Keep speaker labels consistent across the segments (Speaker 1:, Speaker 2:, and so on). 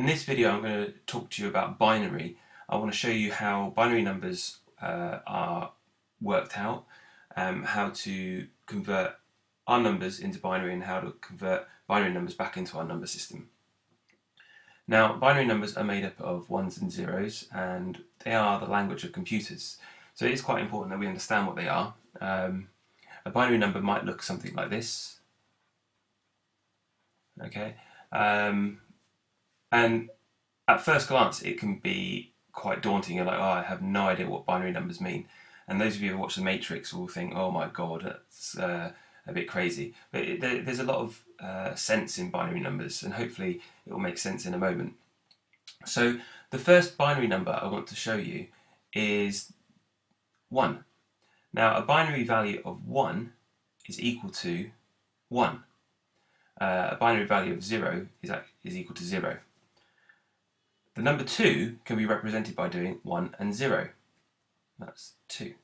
Speaker 1: In this video I'm going to talk to you about binary. I want to show you how binary numbers uh, are worked out, um, how to convert our numbers into binary and how to convert binary numbers back into our number system. Now binary numbers are made up of ones and zeros and they are the language of computers. So it is quite important that we understand what they are. Um, a binary number might look something like this. Okay, um, and at first glance, it can be quite daunting. You're like, oh, I have no idea what binary numbers mean. And those of you who watch The Matrix will think, oh my god, that's uh, a bit crazy. But it, there, there's a lot of uh, sense in binary numbers, and hopefully it will make sense in a moment. So the first binary number I want to show you is 1. Now a binary value of 1 is equal to 1. Uh, a binary value of 0 is, is equal to 0. The number 2 can be represented by doing 1 and 0. That's 2.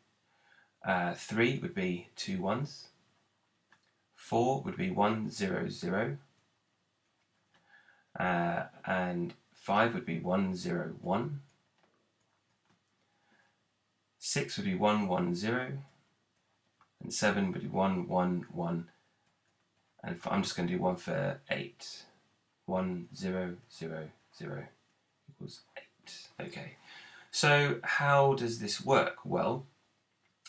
Speaker 1: Uh, 3 would be two ones. 4 would be 1, 0, 0. Uh, and 5 would be 1, 0, 1. 6 would be 1, 1, 0. And 7 would be 1, 1, 1. And I'm just going to do one for 8. 1, 0, 0, 0 equals 8. Okay, so how does this work? Well,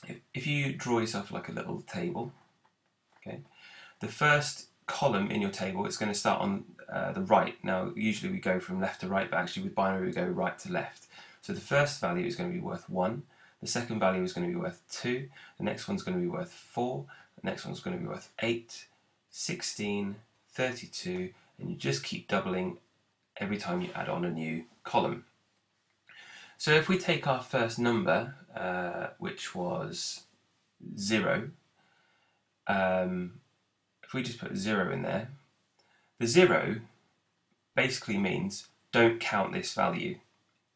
Speaker 1: if, if you draw yourself like a little table, okay, the first column in your table is going to start on uh, the right. Now, usually we go from left to right, but actually with binary we go right to left. So the first value is going to be worth 1, the second value is going to be worth 2, the next one's going to be worth 4, the next one's going to be worth 8, 16, 32, and you just keep doubling every time you add on a new column. So if we take our first number, uh, which was 0, um, if we just put 0 in there, the 0 basically means don't count this value.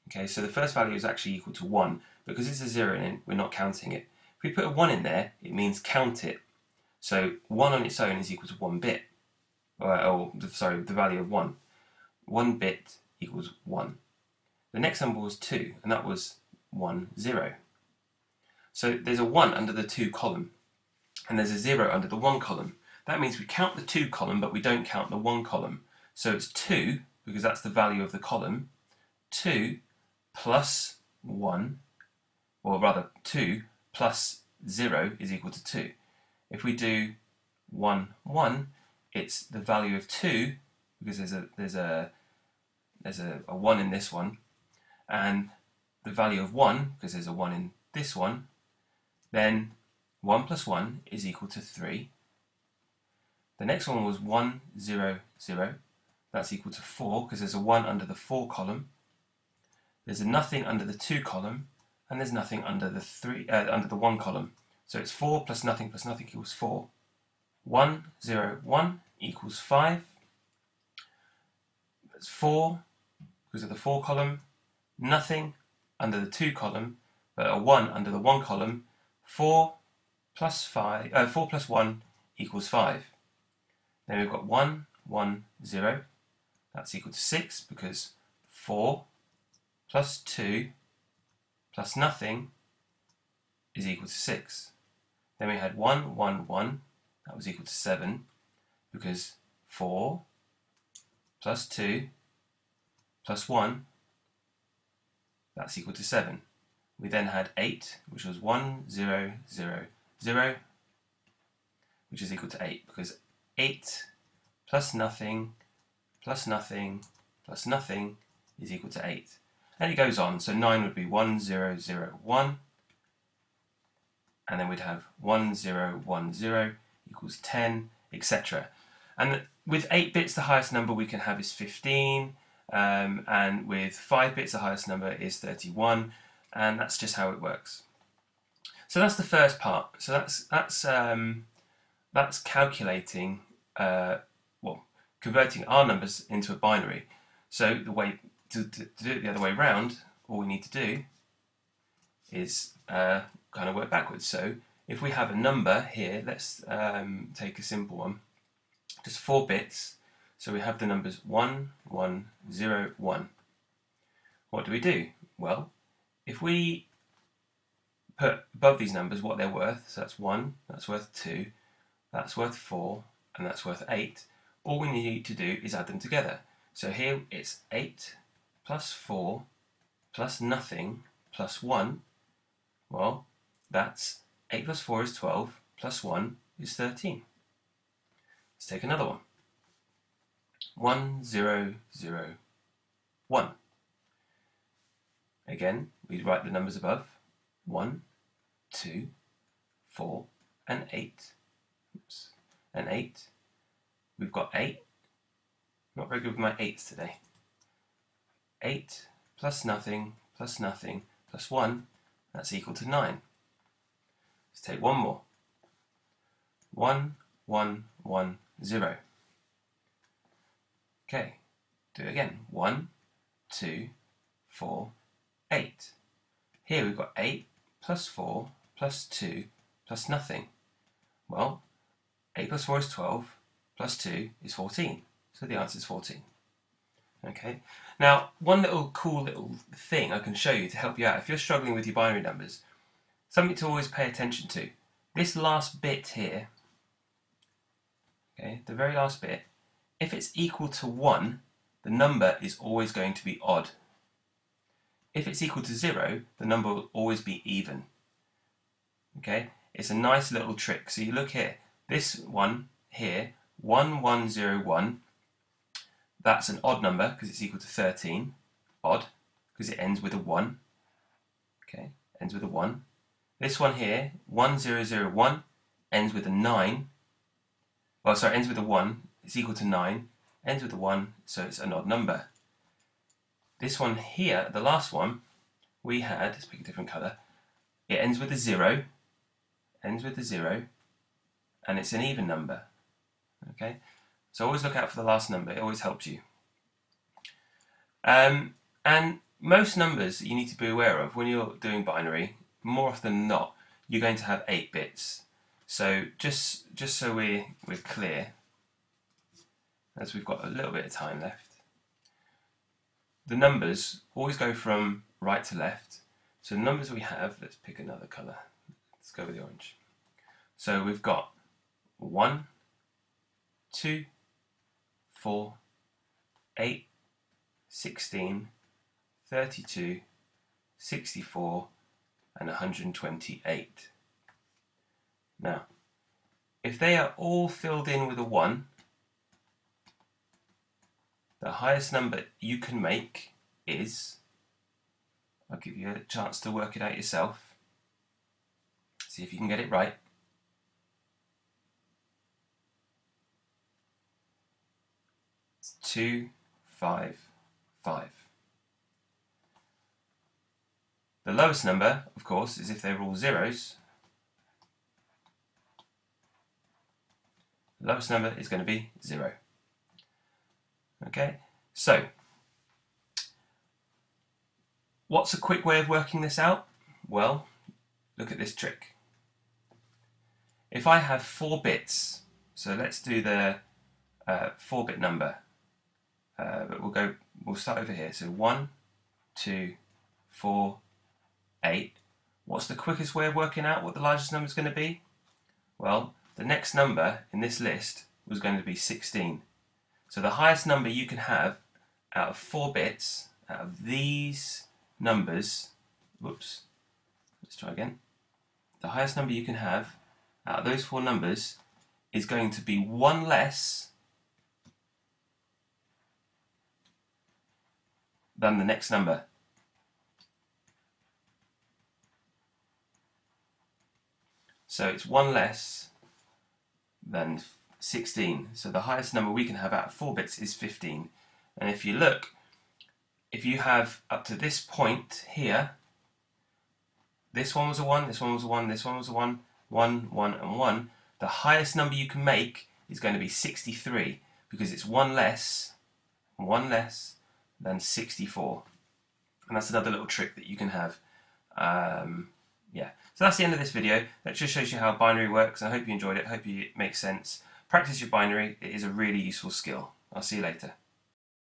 Speaker 1: Okay, so the first value is actually equal to 1. Because it's a 0 in it, we're not counting it. If we put a 1 in there, it means count it. So 1 on its own is equal to 1 bit. Or, or sorry, the value of 1. 1 bit equals 1. The next number was 2, and that was 1, 0. So there's a 1 under the 2 column, and there's a 0 under the 1 column. That means we count the 2 column, but we don't count the 1 column. So it's 2, because that's the value of the column, 2 plus 1, or rather 2 plus 0 is equal to 2. If we do 1, 1, it's the value of 2, because there's a, there's a, there's a, a 1 in this one, and the value of 1, because there's a 1 in this one, then 1 plus 1 is equal to 3. The next one was 1, 0, 0. That's equal to 4, because there's a 1 under the 4 column. There's a nothing under the 2 column, and there's nothing under the 3 uh, under the 1 column. So it's 4 plus nothing plus nothing equals 4. 1, 0, 1 equals 5. That's 4 because of the 4 column nothing under the 2 column, but a 1 under the 1 column, 4 plus 5, uh, 4 plus 1 equals 5. Then we've got 1, 1, 0. That's equal to 6 because 4 plus 2 plus nothing is equal to 6. Then we had 1, 1, 1. That was equal to 7 because 4 plus 2 plus 1 that's equal to 7. We then had 8, which was 1, 0, 0, 0, which is equal to 8, because 8 plus nothing plus nothing plus nothing is equal to 8. And it goes on, so 9 would be 1, 0, 0, 1, and then we'd have 1, 0, 1, 0 equals 10, etc. And with 8 bits, the highest number we can have is 15, um, and with 5 bits the highest number is 31 and that's just how it works. So that's the first part. So that's that's um, that's calculating, uh, well, converting our numbers into a binary. So the way to, to, to do it the other way around, all we need to do is uh, kind of work backwards. So if we have a number here, let's um, take a simple one, just four bits. So we have the numbers 1, 1, 0, 1. What do we do? Well, if we put above these numbers what they're worth, so that's 1, that's worth 2, that's worth 4, and that's worth 8, all we need to do is add them together. So here it's 8 plus 4 plus nothing plus 1. Well, that's 8 plus 4 is 12, plus 1 is 13. Let's take another one. 1, 0, 0, 1. Again, we write the numbers above. 1, 2, 4, and 8. Oops. And 8. We've got 8. Not very good with my 8s today. 8 plus nothing plus nothing plus 1, that's equal to 9. Let's take one more. 1, 1, 1, 0. Okay, do it again. 1, 2, 4, 8. Here we've got 8 plus 4 plus 2 plus nothing. Well, 8 plus 4 is 12, plus 2 is 14. So the answer is 14. Okay. Now, one little cool little thing I can show you to help you out if you're struggling with your binary numbers, something to always pay attention to. This last bit here, okay, the very last bit, if it's equal to 1, the number is always going to be odd. If it's equal to 0, the number will always be even. Okay, it's a nice little trick. So you look here, this one here, 1101, that's an odd number because it's equal to 13. Odd, because it ends with a 1. Okay, ends with a 1. This one here, 1001, ends with a 9. Well, sorry, it ends with a 1. It's equal to 9. Ends with a 1, so it's an odd number. This one here, the last one, we had, let's pick a different colour, it ends with a 0, ends with a 0, and it's an even number. Okay, so always look out for the last number, it always helps you. Um, and most numbers you need to be aware of when you're doing binary, more often than not, you're going to have 8 bits. So just, just so we're, we're clear, as we've got a little bit of time left, the numbers always go from right to left. So the numbers we have, let's pick another colour. Let's go with the orange. So we've got 1, 2, 4, 8, 16, 32, 64, and 128. Now, if they are all filled in with a 1, the highest number you can make is, I'll give you a chance to work it out yourself, see if you can get it right, two, five, five. The lowest number, of course, is if they're all zeros. Lowest number is going to be zero. Okay, so what's a quick way of working this out? Well, look at this trick. If I have four bits, so let's do the uh, four bit number uh, but we'll go, we'll start over here. So one, two, four, eight. What's the quickest way of working out what the largest number is going to be? Well, the next number in this list was going to be 16. So the highest number you can have out of four bits, out of these numbers, whoops, let's try again. The highest number you can have out of those four numbers is going to be one less than the next number. So it's one less than 16. So the highest number we can have out of 4 bits is 15. And if you look, if you have up to this point here, this one was a 1, this one was a 1, this one was a 1, 1, 1 and 1, the highest number you can make is going to be 63 because it's one less, one less than 64. And that's another little trick that you can have. Um, yeah, so that's the end of this video. That just shows you how binary works. I hope you enjoyed it. I hope it makes sense. Practice your binary. It is a really useful skill. I'll see you later.